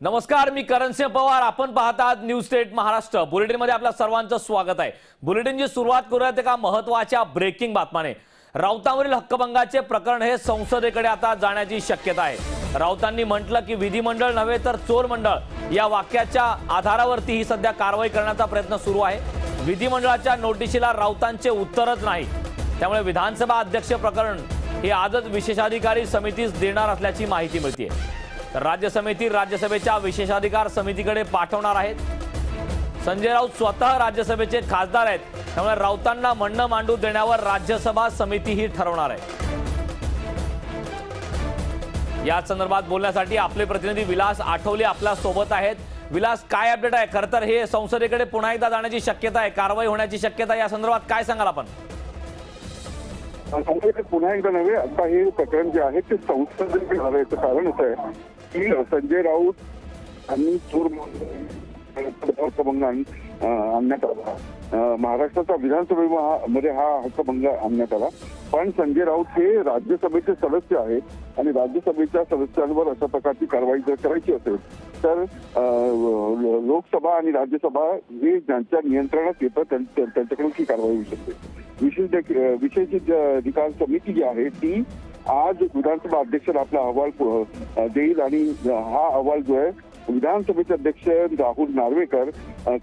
नमस्कार मी करणसिंह पवार. आपण पाहतात न्यूज स्टेट महाराष्ट्र. बुलेटिनमध्ये आपल्या सर्वांचं स्वागत आहे. बुलेटिनची सुरुवात करूयात एका महत्त्वाच्या ब्रेकिंग बातम्याने राऊतांवरील हक्कभंगाचे प्रकरण हे संसदेकडे आता जाण्याची शक्यता आहे. राऊतांनी म्हटलं की विधिमंडळ नव्हे तर चोर मंडळ. या वाक्याच्या आधारावरती ही सध्या कारवाई करण्याचा प्रयत्न सुरू आहे. विधिमंडळाच्या नोटिशीला राऊतांचे उत्तरच नाही. त्यामुळे विधानसभा अध्यक्ष प्रकरण हे आजच विशेषाधिकारी समितीस देणार असल्याची माहिती मिळते तर राज्य समिती राज्यसभेच्या विशेषाधिकार समितीकडे पाठवणार आहेत. संजय राऊत स्वतः राज्यसभेचे खासदार आहेत. त्यामुळे राऊतांना म्हणणं मांडू देण्यावर राज्यसभा समिती ही ठरवणार आहे. या संदर्भात बोलण्यासाठी आपले प्रतिनिधी विलास आठवले आपल्यासोबत आहेत. विलास काय अपडेट आहे? खरं तर हे संसदेकडे पुन्हा एकदा जाण्याची शक्यता आहे. कारवाई होण्याची शक्यता या संदर्भात काय सांगाल आपण? पुन्हा एकदा नव्हे आता हे प्रकरण जे आहे ते संसदेकडे झालं याचं कारण असं आहे मी संजय राऊत आणि थोर हक्कभंग आणण्यात आला. महाराष्ट्राचा विधानसभेमध्ये हा हक्कभंग आणण्यात आला. पण संजय राऊत हे राज्यसभेचे सदस्य आहेत आणि राज्यसभेच्या सदस्यांवर अशा प्रकारची कारवाई जर करायची असेल तर लोकसभा आणि राज्यसभा हे ज्यांच्या नियंत्रणात येतं त्यां- त्यांच्याकडून ही कारवाई होऊ शकते. विशेष विशेष अधिकार समिती जी आहे ती आज विधानसभा अध्यक्ष आपला अहवाल देईल आणि हा अहवाल जो आहे विधानसभेचे अध्यक्ष राहुल नार्वेकर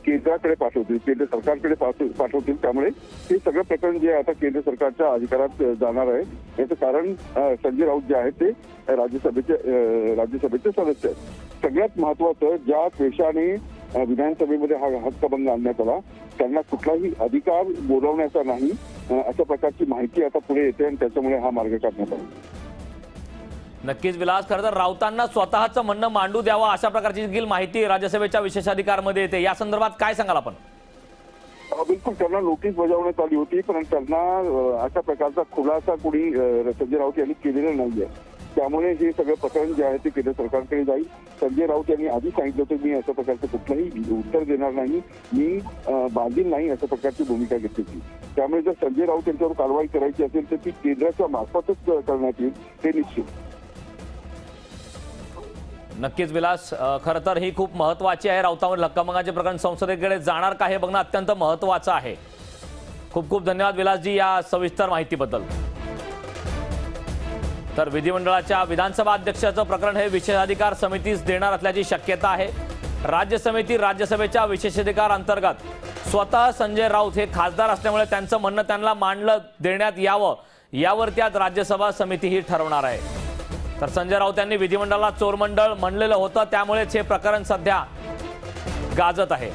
केंद्राकडे पाठवतील केंद्र सरकारकडे पाठव- पाठवतील. त्यामुळे हे सगळं प्रकरण जे आहे आता केंद्र सरकारच्या अधिकारात जाणार आहे याचं कारण संजय राऊत जे आहेत ते राज्यसभेचे राज्यसभेचे सदस्य आहेत. सगळ्यात महत्वाचं ज्या पेशाने विधानसभेमध्ये हा हक्कभंग आणण्यात आला त्यांना कुठलाही अधिकार बोलवण्याचा नाही. अशा प्रकारची माहिती आता पुढे येते आणि त्याच्यामुळे हा मार्ग काढण्यात आला. नक्कीच विलास खरं तर राऊतांना स्वतःचं म्हणणं मांडू द्यावं अशा प्रकारची देखील माहिती राज्यसभेच्या विशेषाधिकारमध्ये येते. या संदर्भात काय सांगाल आपण? बिलकुल त्यांना नोटीस बजावण्यात आली होती पण त्यांना अशा प्रकारचा खुलासा कोणी संजय राऊत यांनी केलेला नाहीये. त्यामुळे हे सगळं प्रकरण जे आहे ते केंद्र सरकारकडे जाईल. संजय राऊत यांनी आधी सांगितलं होतं मी अशा प्रकारचं कुठलंही उत्तर देणार नाही. मी बाधील बांधील नाही अशा प्रकारची भूमिका घेतली होती. त्यामुळे जर संजय राऊत यांच्यावर कारवाई करायची असेल तर ती केंद्राच्या मार्फतच करण्यात येईल ते निश्चित. नक्कीच विलास खर खरं तर ही खूप महत्वाची आहे. राऊतांवर लक्कामगाचे प्रकरण संसदेकडे जाणार का हे बघणं अत्यंत महत्वाचं आहे. खूप खूप धन्यवाद विलासजी या सविस्तर माहितीबद्दल. तर विधिमंडळाच्या विधानसभा अध्यक्षाचं प्रकरण हे विशेषाधिकार समितीस देणार असल्याची शक्यता आहे. राज्य समिती राज्यसभेच्या विशेषाधिकार अंतर्गत स्वतः संजय राऊत हे खासदार असल्यामुळे त्यांचं म्हणणं त्यांना मांडलं देण्यात यावं यावर त्यात राज्यसभा समिती ही ठरवणार आहे. तर संजय राऊत यांनी विधिमंडळाला चोरमंडळ म्हणलेलं होतं त्यामुळेच हे प्रकरण सध्या गाजत आहे.